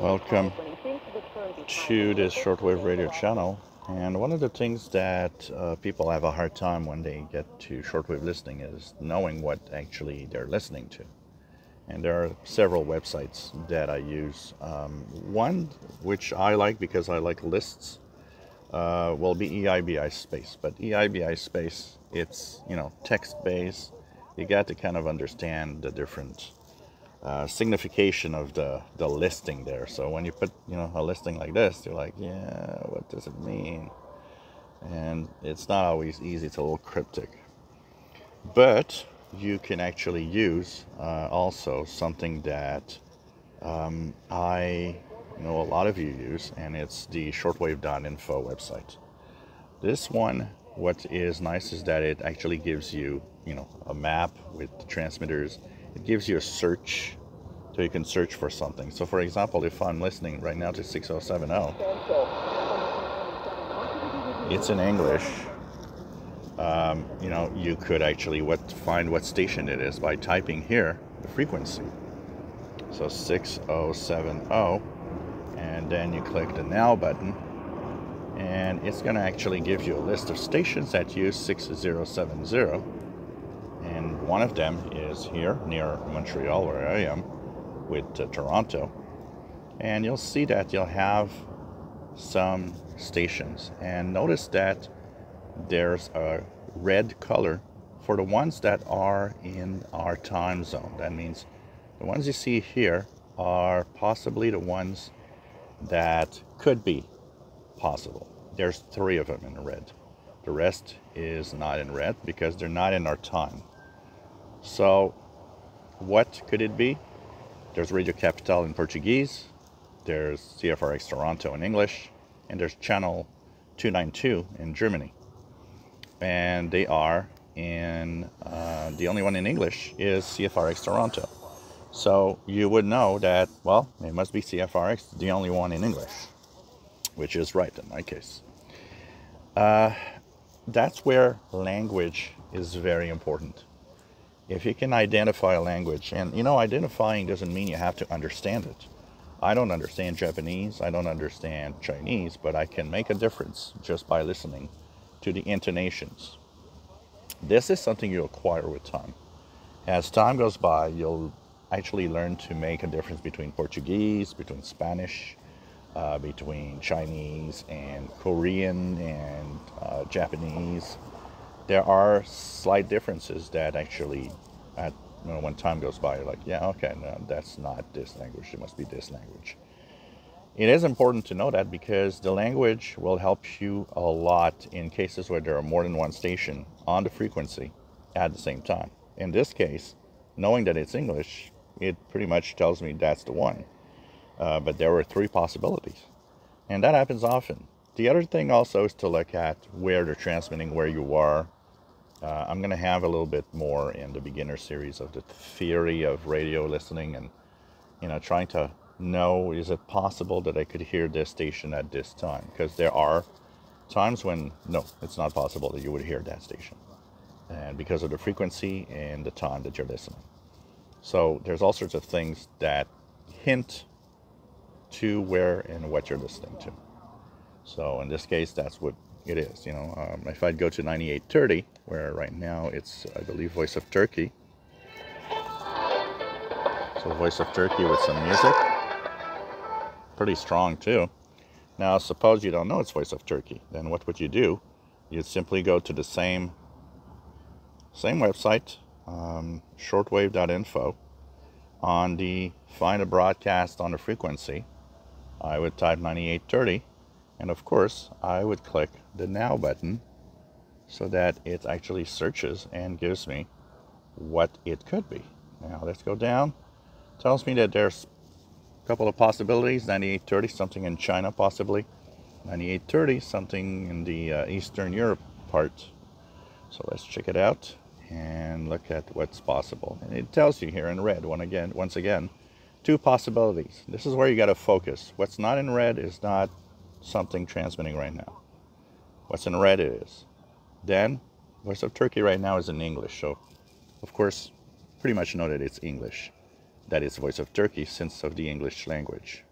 Welcome to this shortwave radio channel. And one of the things that uh, people have a hard time when they get to shortwave listening is knowing what actually they're listening to. And there are several websites that I use. Um, one, which I like because I like lists, uh, will be EIBI Space. But EIBI Space, it's you know text based. You got to kind of understand the different uh, signification of the, the listing there. So when you put you know a listing like this, you're like, yeah, what does it mean? And it's not always easy. It's a little cryptic. But you can actually use uh, also something that um, I know a lot of you use, and it's the shortwave.info website. This one, what is nice is that it actually gives you, you know, a map with transmitters it gives you a search so you can search for something. So for example, if I'm listening right now to 6070, it's in English. Um, you know, you could actually what find what station it is by typing here the frequency. So 6070, and then you click the now button, and it's going to actually give you a list of stations that use 6070 and one of them is here near Montreal, where I am, with uh, Toronto. And you'll see that you'll have some stations. And notice that there's a red color for the ones that are in our time zone. That means the ones you see here are possibly the ones that could be possible. There's three of them in red. The rest is not in red because they're not in our time. So, what could it be? There's Radio Capital in Portuguese, there's CFRX Toronto in English, and there's Channel 292 in Germany. And they are in, uh, the only one in English is CFRX Toronto. So you would know that, well, it must be CFRX, the only one in English, which is right in my case. Uh, that's where language is very important if you can identify a language, and you know, identifying doesn't mean you have to understand it. I don't understand Japanese, I don't understand Chinese, but I can make a difference just by listening to the intonations. This is something you acquire with time. As time goes by, you'll actually learn to make a difference between Portuguese, between Spanish, uh, between Chinese and Korean and uh, Japanese there are slight differences that actually, at you know, when time goes by, you're like, yeah, okay, no, that's not this language. It must be this language. It is important to know that because the language will help you a lot in cases where there are more than one station on the frequency at the same time. In this case, knowing that it's English, it pretty much tells me that's the one. Uh, but there were three possibilities. And that happens often. The other thing also is to look at where they're transmitting, where you are. Uh, I'm going to have a little bit more in the beginner series of the theory of radio listening and, you know, trying to know is it possible that I could hear this station at this time? Because there are times when, no, it's not possible that you would hear that station. And because of the frequency and the time that you're listening. So there's all sorts of things that hint to where and what you're listening to. So in this case, that's what it is. You know, um, if I'd go to 9830, where right now it's, I believe, Voice of Turkey. So Voice of Turkey with some music. Pretty strong too. Now, suppose you don't know it's Voice of Turkey. Then what would you do? You'd simply go to the same same website, um, shortwave.info. On the find a broadcast on the frequency, I would type 9830 and of course, I would click the Now button so that it actually searches and gives me what it could be. Now let's go down. Tells me that there's a couple of possibilities. 9830, something in China possibly. 9830, something in the uh, Eastern Europe part. So let's check it out and look at what's possible. And it tells you here in red, one again, once again, two possibilities. This is where you got to focus. What's not in red is not something transmitting right now. What's in red is. Then, Voice of Turkey right now is in English. So, of course, pretty much know that it's English. That is Voice of Turkey since of the English language.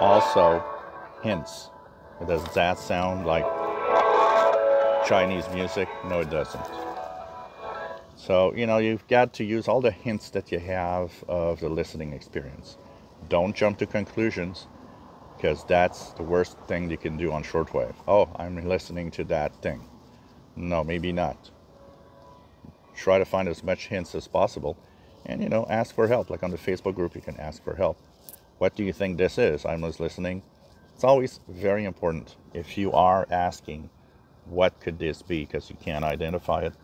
also hints. Does that sound like Chinese music? No, it doesn't. So, you know, you've got to use all the hints that you have of the listening experience. Don't jump to conclusions because that's the worst thing you can do on shortwave. Oh, I'm listening to that thing. No, maybe not. Try to find as much hints as possible and, you know, ask for help. Like on the Facebook group, you can ask for help. What do you think this is? I was listening. It's always very important if you are asking, what could this be? Because you can't identify it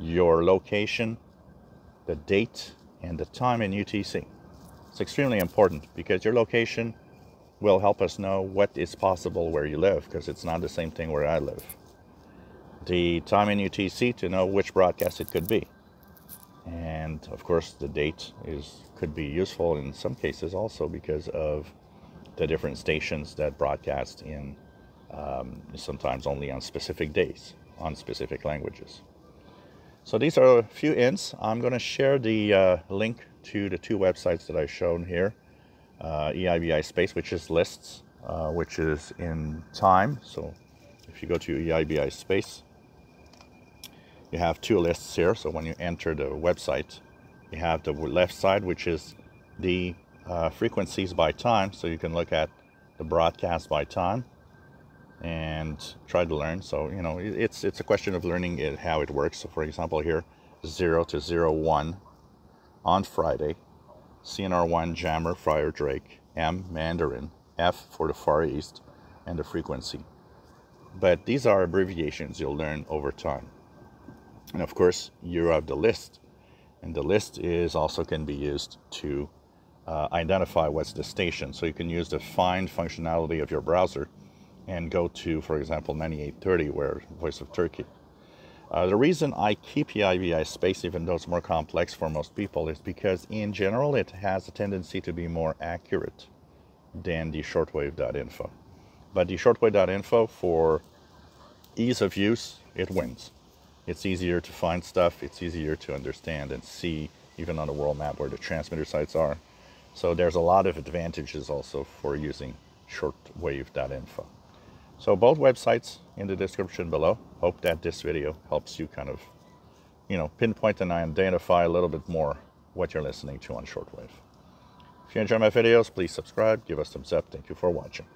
your location, the date, and the time in UTC. It's extremely important because your location will help us know what is possible where you live because it's not the same thing where I live. The time in UTC to know which broadcast it could be. And of course, the date is could be useful in some cases also because of the different stations that broadcast in um, sometimes only on specific days on specific languages. So these are a few ins. I'm going to share the uh, link to the two websites that I've shown here. Uh, EIBI Space, which is lists, uh, which is in time. So if you go to EIBI Space, you have two lists here. So when you enter the website, you have the left side, which is the uh, frequencies by time. So you can look at the broadcast by time and try to learn. So, you know, it's, it's a question of learning it, how it works. So for example, here, 0 to 0, 1 on Friday, CNR1 Jammer Firedrake, M Mandarin, F for the Far East, and the frequency. But these are abbreviations you'll learn over time. And of course, you have the list. And the list is also can be used to uh, identify what's the station. So you can use the find functionality of your browser and go to, for example, 9830, where Voice of Turkey. Uh, the reason I keep EIBI space, even though it's more complex for most people, is because in general it has a tendency to be more accurate than the shortwave.info. But the shortwave.info, for ease of use, it wins. It's easier to find stuff, it's easier to understand and see, even on a world map, where the transmitter sites are. So there's a lot of advantages also for using shortwave.info. So both websites in the description below. Hope that this video helps you kind of, you know, pinpoint and identify a little bit more what you're listening to on shortwave. If you enjoy my videos, please subscribe, give us thumbs up. Thank you for watching.